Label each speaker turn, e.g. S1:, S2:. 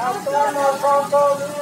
S1: Hasta la